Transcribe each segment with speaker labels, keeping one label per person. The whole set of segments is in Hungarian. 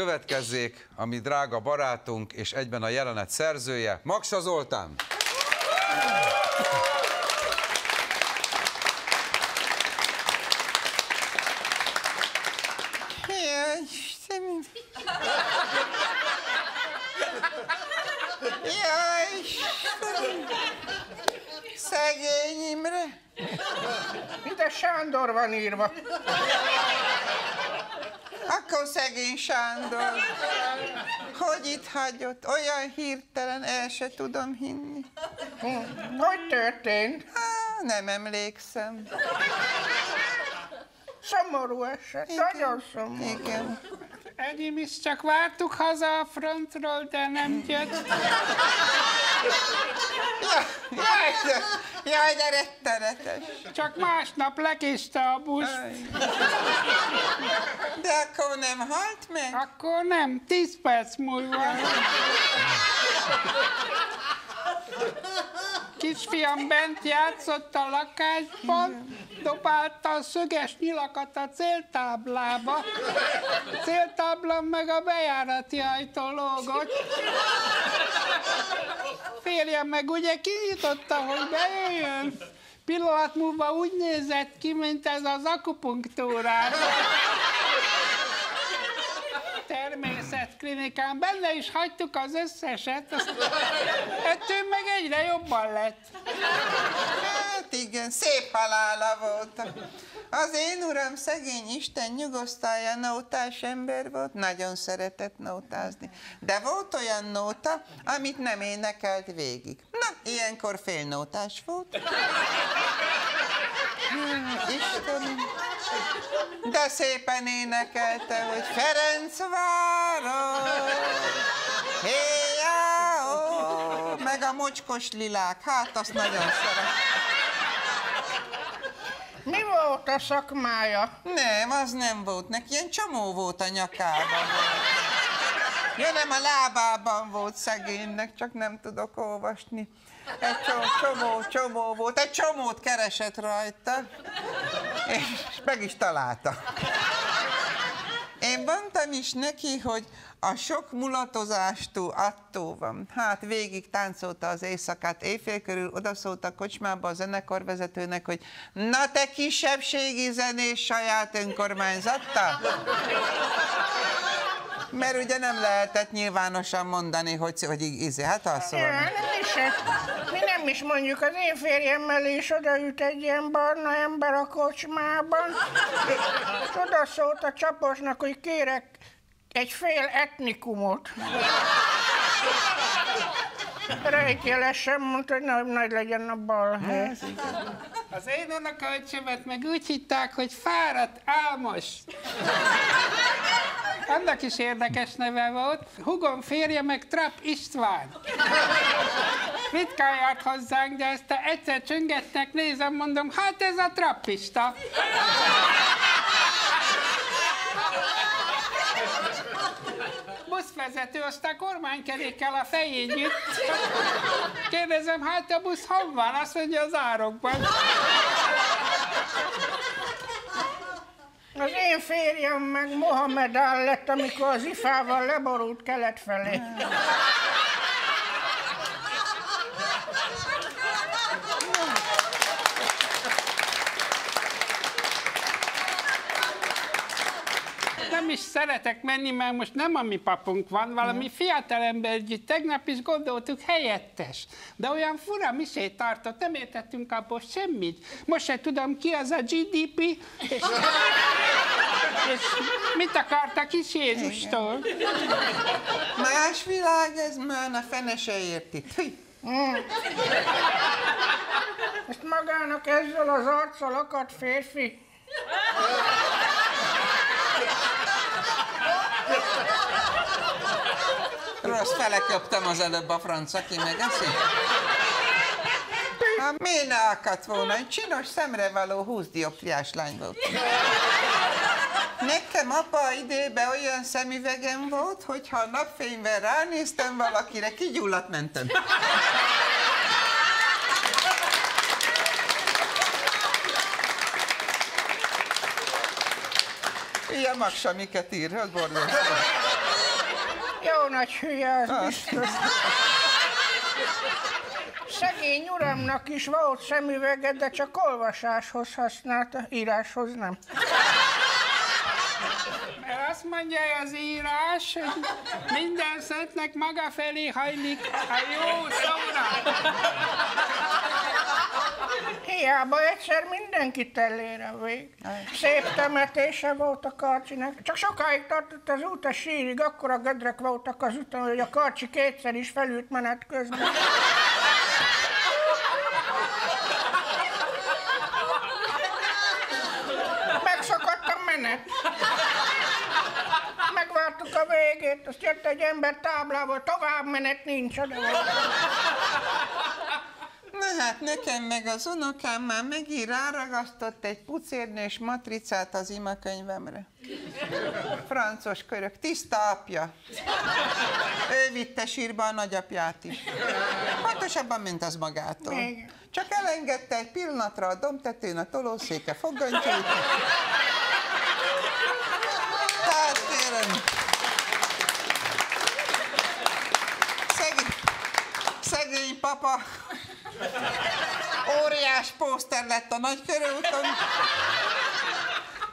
Speaker 1: Következzék a mi drága barátunk és egyben a jelenet szerzője, Maksa Zoltán.
Speaker 2: Jaj. Szegény Imre.
Speaker 3: Ide Sándor van írva.
Speaker 2: Akkor szegény Sándor. Hogy itt hagyott? Olyan hirtelen, el se tudom hinni.
Speaker 3: Hogy történt?
Speaker 2: Há, nem emlékszem.
Speaker 3: Szomorú eset, nagyon szomorú.
Speaker 2: Igen.
Speaker 4: Is csak vártuk haza a frontról, de nem jött.
Speaker 2: Jaj, de, jaj, de rettenetes.
Speaker 4: Csak másnap lekéste a busz.
Speaker 2: De akkor nem halt meg?
Speaker 4: Akkor nem, tíz perc múlva. Kisfiam bent játszott a lakásban, dobálta a szöges nyilakat a céltáblába. A céltábla meg a bejárati ajtó lógott. Férjem meg ugye kinyitotta, hogy bejöjjön. Pillanat múlva úgy nézett ki, mint ez az akupunktúrás természetklinikán, benne is hagytuk az összeset, ettől meg egyre jobban lett.
Speaker 2: Hát igen, szép halála volt. Az én uram szegény Isten nyugosztalja nótás ember volt, nagyon szeretett nótázni. De volt olyan nóta, amit nem énekelt végig. Na, ilyenkor félnótás volt. Hmm, Istenem. De szépen énekelte, hogy Ferencváros, héjá, meg a mocskos lilák, hát azt nagyon szeret.
Speaker 3: Mi volt a szakmája?
Speaker 2: Nem, az nem volt. Neki ilyen csomó volt a nyakában. Ja, nem, a lábában volt szegénynek, csak nem tudok olvasni. Egy csomó, csomó, volt, egy csomót keresett rajta, és meg is találta. Én mondtam is neki, hogy a sok mulatozástól attól van. Hát végig táncolta az éjszakát, éjfél körül odaszólt a kocsmába a zenekarvezetőnek, hogy na te kisebbségi zenés saját önkormányzatta. Mert ugye nem lehetett nyilvánosan mondani, hogy, hogy izé, hát az
Speaker 3: Ja, nem is, mi nem is mondjuk, az én férjemmel is odaült egy ilyen barna ember a kocsmában, és oda szólt a csaposnak, hogy kérek egy fél etnikumot. Rejtjelesen mondta, hogy nagy, nagy legyen a balhely.
Speaker 4: Az én unokaöcsémet meg úgy hitták, hogy fáradt álmos. Annak is érdekes neve volt. Hugom férje meg Trap István. Ritkán járt hozzánk, de ezt egyszer csöngetnek, nézem, mondom, hát ez a trappista. Buszvezető, aztán kormánykerékkel a fején nyit. Kérdezem, hát a busz hol van? Azt mondja, az árokban.
Speaker 3: Az én férjem meg Mohamed Al lett, amikor az ifával leborult kelet felé.
Speaker 4: Nem is szeretek menni, mert most nem a mi papunk van, valami fiatalember együtt. Tegnap is gondoltuk helyettes. De olyan fura misét tartott, nem értettünk abból semmit. Most se tudom, ki az a GDP, és, és mit akart a kis Jézustól.
Speaker 2: Más világ ez már, a fene se érti. Hű.
Speaker 3: Ezt magának ezzel az arccal akadt férfi.
Speaker 2: Rossz fele köptem az előbb a franc, aki megeszi. Hát miért ne akadt volna? Egy csinos szemrevaló 20 dioptriás lány volt. Nekem apa időben olyan szemüvegem volt, hogy ha a napfényben ránéztem valakire, kigyulladt mentem. Ilyen magsa miket ír, az borzasztó.
Speaker 3: Jó nagy hülye, az biztos. Szegény uramnak is volt szemüvege, de csak olvasáshoz használta, íráshoz nem.
Speaker 4: Mondja az írás, hogy minden szentnek maga felé hajlik a jó szóra.
Speaker 3: Hiába egyszer mindenki tellére vég. Szép temetése volt a karcsinak. Csak sokáig tartott az út a sírig, akkor a gödrök voltak az utam, hogy a karcsi kétszer is felült menet közben. Megszakadt a menet. Megvártuk a végét, azt jött egy ember táblával, tovább menet nincs, oda.
Speaker 2: Na hát nekem meg az unokám már megint ráragasztott egy pucérnős matricát az imakönyvemre. Francos körök, tiszta apja. Ő vitte sírba a nagyapját is. Pontosabban, mint az magától. Csak elengedte egy pillanatra a domtetőn a tolószéke foggantyújt. Hát kérem. Szegény, szegény papa. Óriás pószter lett a nagy körúton.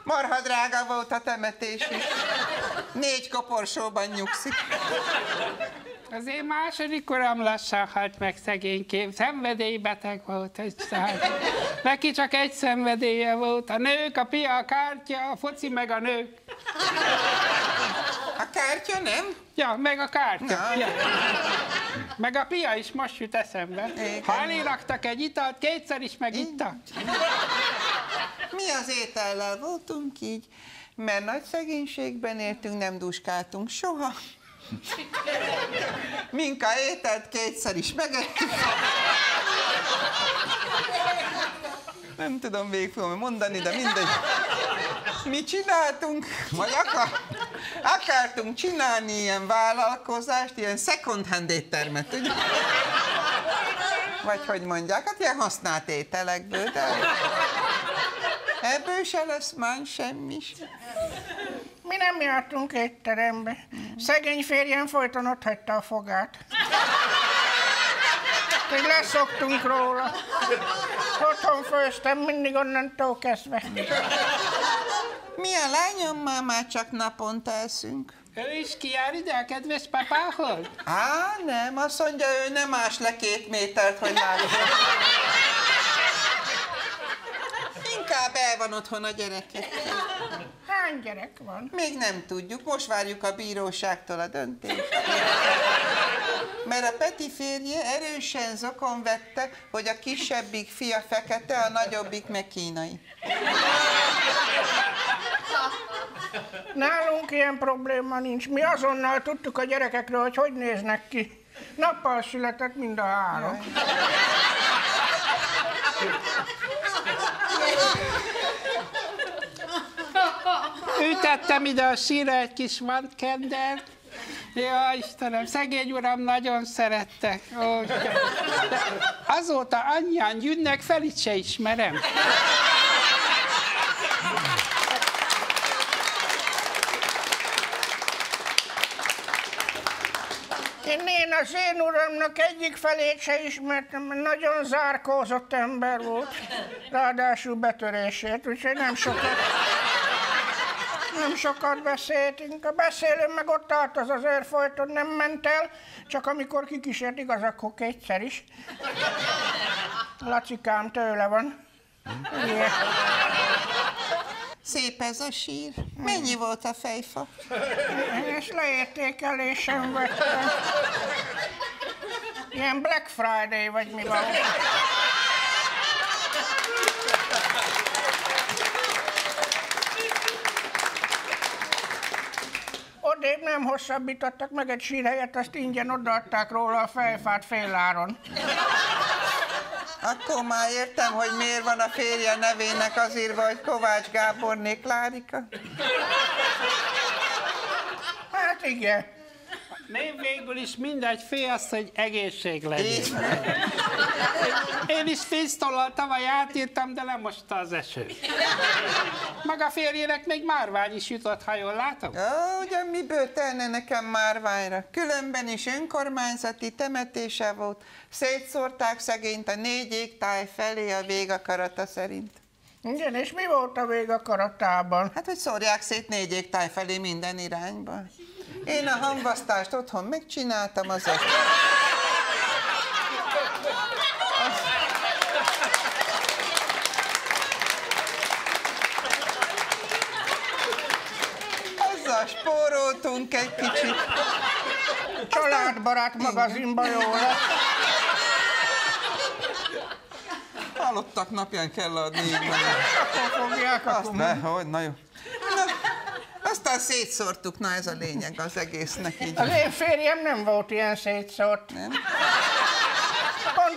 Speaker 2: Marha drága volt a temetés is. Négy koporsóban nyugszik.
Speaker 4: Az én második uram lassan halt meg szegénykém, szenvedélybeteg volt egy szár. Neki csak egy szenvedélye volt, a nők, a pia, a kártya, a foci meg a nők.
Speaker 2: A kártya nem?
Speaker 4: Ja, meg a kártya.
Speaker 2: Na.
Speaker 4: Ja. Meg a pia is most jut eszembe.
Speaker 2: Igen.
Speaker 4: Ha eléraktak egy italt, kétszer is megitta.
Speaker 2: Mi az étellel voltunk így, mert nagy szegénységben éltünk, nem duskáltunk soha. Minka ételt kétszer is megettük. Nem tudom végig fogom mondani, de mindegy. Mi csináltunk, vagy akar, akartunk csinálni ilyen vállalkozást, ilyen second hand éttermet, ugye? Vagy hogy mondják, hát ilyen használt ételekből, de ebből se lesz már semmi.
Speaker 3: Mi nem jártunk étterembe. Szegény férjem folyton ott hagyta a fogát. Hogy leszoktunk róla. Otthon főztem mindig onnantól kezdve.
Speaker 2: Mi a lányommal már csak naponta eszünk?
Speaker 4: Ő is kijár ide a kedves papához?
Speaker 2: Á, nem, azt mondja, ő nem ás le két métert, hogy látja. Inkább el van otthon a gyerekekkel.
Speaker 3: Hány gyerek van?
Speaker 2: Még nem tudjuk, most várjuk a bíróságtól a döntést. Mert a Peti férje erősen zokon vette, hogy a kisebbik fia fekete, a nagyobbik meg kínai.
Speaker 3: Nálunk ilyen probléma nincs. Mi azonnal tudtuk a gyerekekről, hogy hogy néznek ki. Nappal született mind a három.
Speaker 4: Ütettem ide a sírra egy kis mantkendert. Ja, Istenem, szegény uram nagyon szerette. Ó, azóta annyian jönnek, fel itt se ismerem.
Speaker 3: Én, én az én uramnak egyik felét se ismertem, mert nagyon zárkózott ember volt. Ráadásul betörését, úgyhogy nem sokat, nem sokat beszéltünk. A beszélő meg ott állt az az őr nem ment el, csak amikor kikísért igaz, akkor kétszer is. Lacikám tőle van. Ilyen.
Speaker 2: Szép ez a sír. Mennyi volt a fejfa?
Speaker 3: Ezt leértékelésem vettem. Ilyen Black Friday vagy mi van. Odébb nem hosszabbítottak meg egy sírhelyet, azt ingyen odaadták róla a fejfát féláron.
Speaker 2: Akkor már értem, hogy miért van a férje nevének az írva, hogy Kovács Gáborné Klárika.
Speaker 3: Hát igen.
Speaker 4: Név végül is mindegy, fél az, hogy egészség legyen. Én is fésztollal tavaly átírtam, de lemosta az eső. Maga férjének még márvány is jutott, ha jól látom.
Speaker 2: Ó, ugyan miből telne nekem márványra? Különben is önkormányzati temetése volt. Szétszórták szegényt a négy égtáj felé a végakarata szerint.
Speaker 3: Igen, és mi volt a vég a karatában?
Speaker 2: Hát, hogy szórják szét négy égtáj felé minden irányba. Én a hamvasztást otthon megcsináltam, az a... Azzal spóroltunk egy kicsit.
Speaker 3: Családbarát magazinba jó lett.
Speaker 2: Halottak napján kell adni, így mondom.
Speaker 3: Akkor fogják, akkor
Speaker 2: ne, hogy, na jó. Na, aztán szétszórtuk, na ez a lényeg az egésznek így.
Speaker 3: Az én férjem nem volt ilyen szétszórt.
Speaker 2: Nem?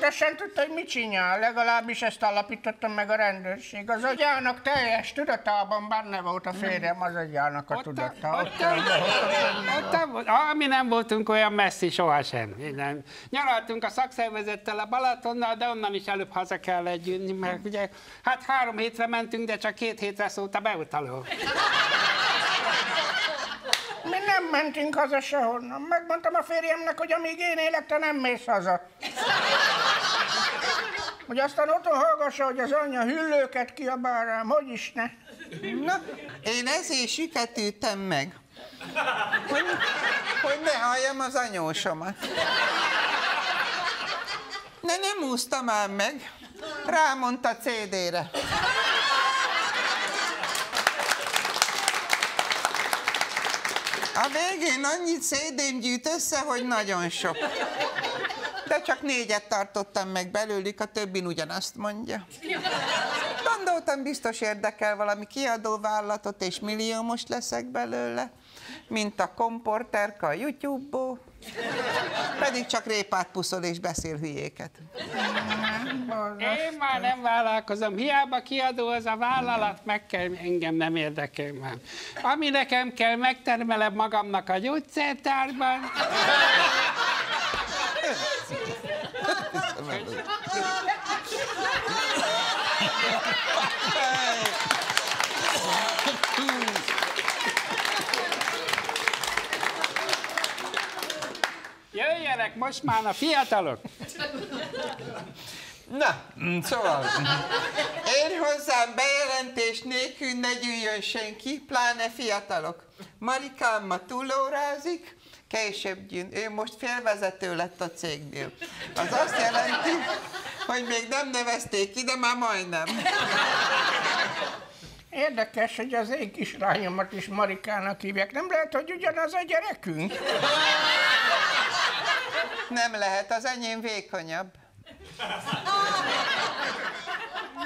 Speaker 3: Pontosan tudta, hogy mit csinál, legalábbis ezt alapítottam meg a rendőrség. Az agyának teljes tudatában benne volt a férjem az agyának a tudata.
Speaker 4: Ott, ott, ott, ami nem voltunk olyan messzi sohasem. Innen. Nyaraltunk a szakszervezettel a Balatonnal, de onnan is előbb haza kell jönni, mert ugye, hát három hétre mentünk, de csak két hétre szólt a beutaló.
Speaker 3: Nem mentünk haza sehonnan. Megmondtam a férjemnek, hogy amíg én élek, te nem mész haza. Hogy aztán otthon hallgassa, hogy az anyja hüllőket kiabál rám, hogy is ne.
Speaker 2: Na, én ezért süketültem meg, hogy, hogy ne halljam az anyósomat. Ne, nem úsztam már meg, rámondta CD-re. A végén annyit CD-m gyűjt össze, hogy nagyon sok. De csak négyet tartottam meg belőlük, a többin ugyanazt mondja. Gondoltam, biztos érdekel valami kiadóvállalatot, és milliómos leszek belőle, mint a komporterka a YouTube-ból. Pedig csak répát puszol és beszél hülyéket.
Speaker 4: Én már nem vállalkozom, hiába kiadó az a vállalat, meg kell, engem nem érdekel már. Ami nekem kell, megtermelem magamnak a gyógyszertárban. Jöjjenek most már a fiatalok.
Speaker 2: Na, szóval, én hozzám bejelentés nélkül ne gyűjjön senki, pláne fiatalok. Marikám ma túlórázik, később gyűn. Ő most félvezető lett a cégnél. Az azt jelenti, hogy még nem nevezték ki, de már majdnem.
Speaker 3: Érdekes, hogy az én kislányomat is Marikának hívják. Nem lehet, hogy ugyanaz a gyerekünk?
Speaker 2: Nem lehet, az enyém vékonyabb.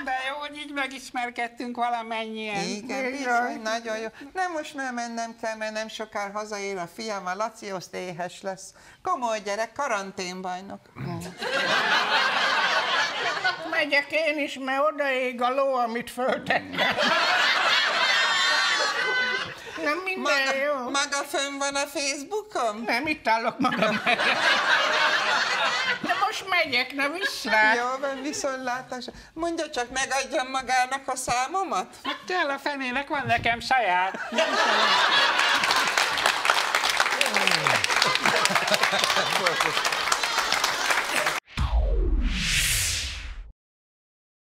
Speaker 4: De jó, hogy így megismerkedtünk valamennyien.
Speaker 2: Igen, bizony, nagyon jó. Nem, most már mennem kell, mert nem sokára hazaér a fiam, a Laci, azt éhes lesz. Komoly gyerek, karanténbajnok.
Speaker 3: Megyek én is, mert odaég a ló, amit föltettem. Nem minden jó.
Speaker 2: Maga, maga fönn van a Facebookon?
Speaker 3: Nem, itt állok magam. De most megyek, ne viszlát.
Speaker 2: Jó, van viszontlátás. Mondja csak, megadjam magának a számomat?
Speaker 4: Hát kell a fenének, van nekem saját.